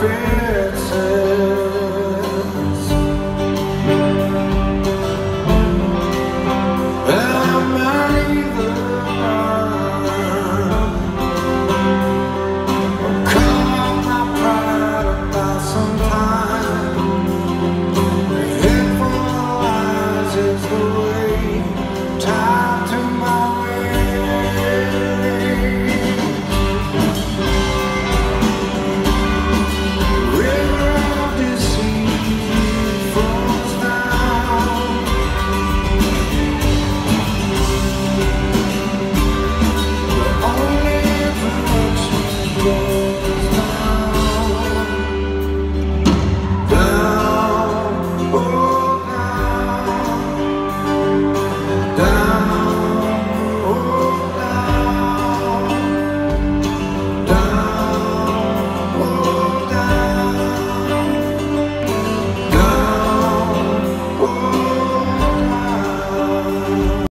fail.